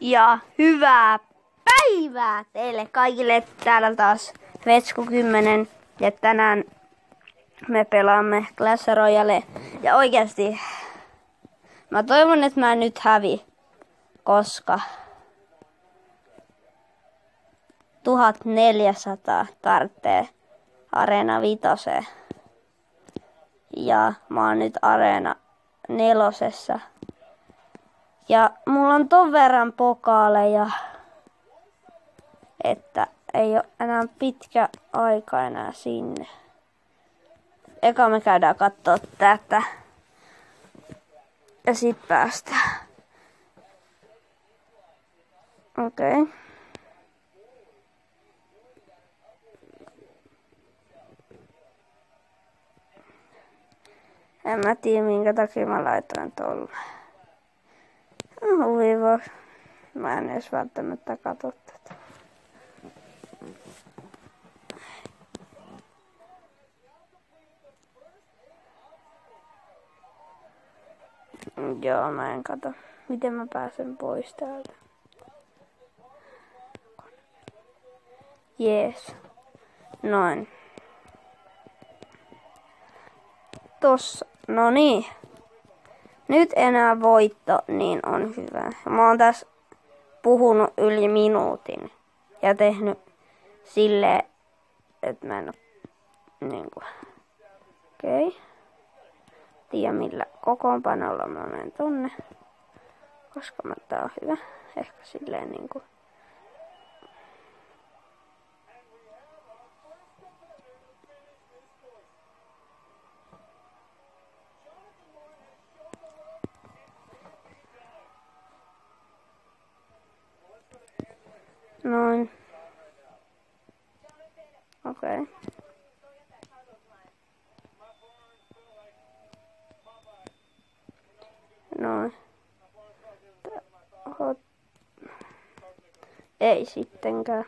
Ja hyvää päivää teille kaikille. Täällä taas Vetsku 10 ja tänään me pelaamme Clash Royale. Ja oikeasti mä toivon, että mä en nyt hävi, koska 1400 tarvitsee Areena vitoseen. Ja mä oon nyt Areena nelosessa. Ja mulla on ton verran pokaaleja, että ei ole enää pitkä aika enää sinne. Eka me käydään kattoo tätä. Ja sit päästään. Okei. Okay. En mä tiedä minkä takia mä laitoin tolle. Huiva. Mä en edes välttämättä katso tätä. Joo, mä en kato. Miten mä pääsen pois täältä? Jees. Noin. Tossa. No niin. Nyt enää voitto, niin on hyvä. Mä oon tässä puhunut yli minuutin ja tehnyt silleen, että mä en oo niinku, okei. Okay. Tiedä millä kokoonpanolla mä menen tonne, koska mä tää on hyvä. Ehkä silleen niinku, Noin. Okei. Okay. Noin. Tää- oho. Ei sittenkään.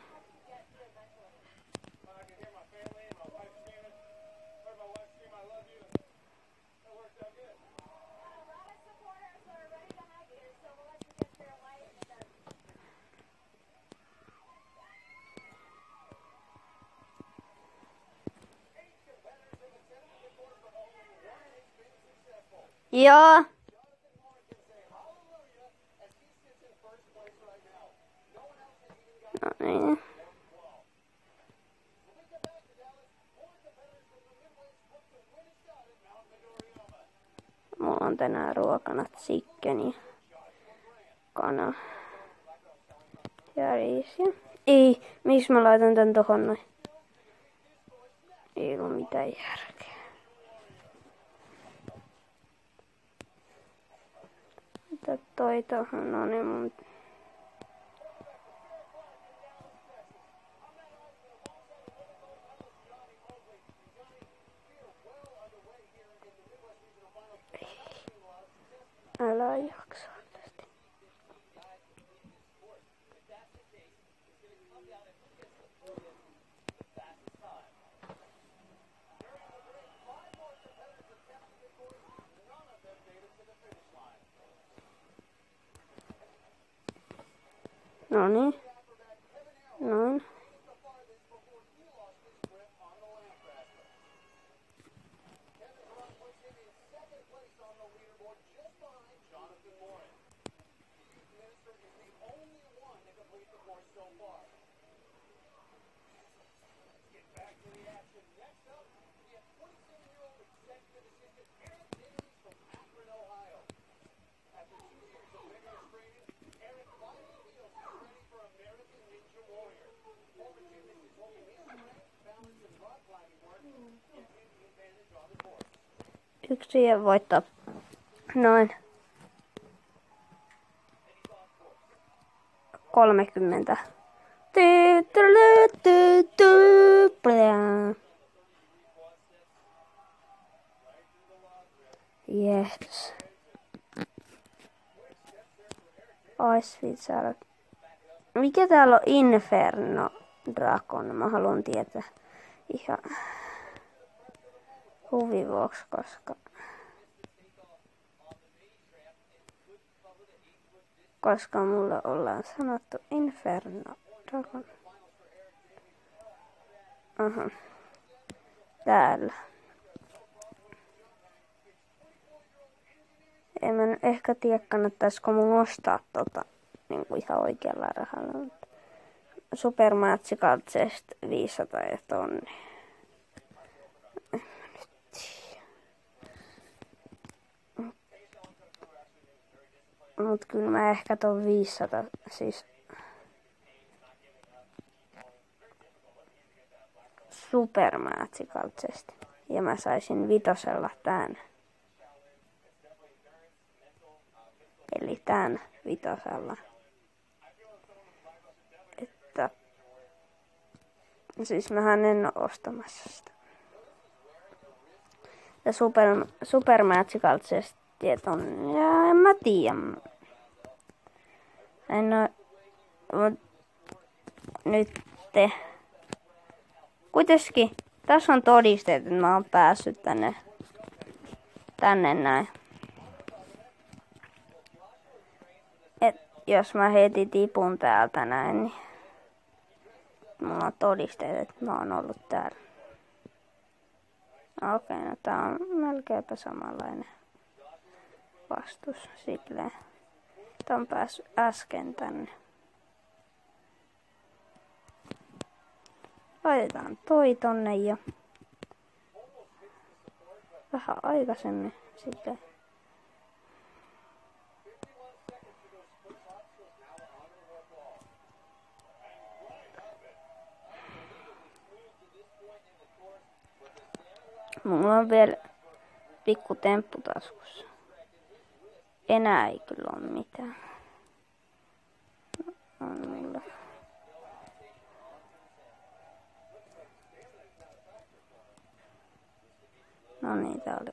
Joo. No niin. Mulla on tänään ruokanat sikkeni, kana ja riisiä. Ei, missä mä laitan tän tohon noin? Ei oo mitään järkeä. Mitä toi tohon, no niin mun... Älä jaksa tästä. No niin. Noin. Yksi ja voittaa. Noin. 30. Ty, ty, ty, ty, plää. Yes. Ois saada. Mikä täällä on Inferno? Drakon. Mä haluan tietää ihan huvin vuoksi, koska koska mulle ollaan sanottu Inferno Dragon. Aha. Täällä. En mä nyt ehkä tiedä, kannattaisiko mun ostaa tota niin kuin ihan oikealla rahalla. Mutta Supermatsikaltsest 500 ja tonni. En mä nyt tiedä. Mut kyllä mä ehkä ton 500, siis supermäätsikaltsesti. Ja mä saisin vitosella tän. Eli tän vitosella. Että siis mähän en oo ostamassa sitä. Ja super, supermäätsikaltsesti on, ja en mä tiedä. En oo, mut nyt te. Kuitenkin, tässä on todisteet, että mä oon päässyt tänne, tänne näin. Et jos mä heti tipun täältä näin, niin mulla on todisteet, että mä oon ollut täällä. Okei, no tää on melkeinpä samanlainen vastus silleen. On päässyt äsken tänne. Laitetaan toi tonne ja vähän aikaisemmin sitten. Mulla on vielä pikku temppu taskussa. Enää ei kyllä ole mitään. On mulla. No niin, tää oli.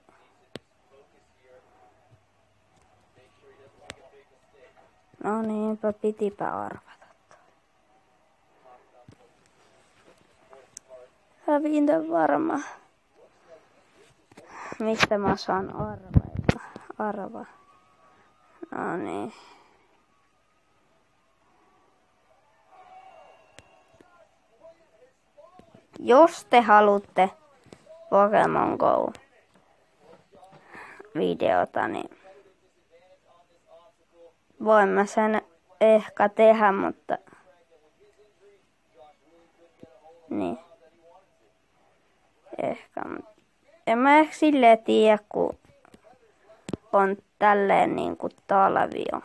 No niinpä pitipä arvata. Häviin tän varmaan. Mistä mä saan arvailla? Arva. No niin. Jos te haluatte Pokemon Go videota, niin voin mä sen ehkä tehdä, mutta niin. Ehkä, mutta en mä ehkä silleen tiedä, kun on tälleen niin kuin talvi on.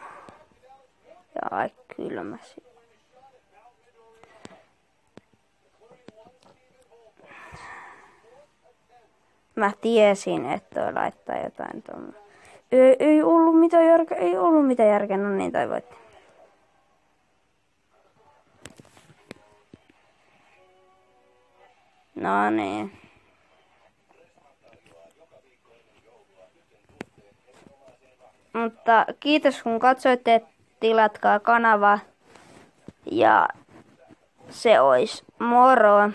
Ja aika kylmä Mä tiesin, että toi laittaa jotain tuonne. Ei, ei ollut mitään järkeä, ei ollut mitään järkeä, no niin tai voitti. No niin. Mutta kiitos kun katsoitte, tilatkaa kanava ja se olisi moro.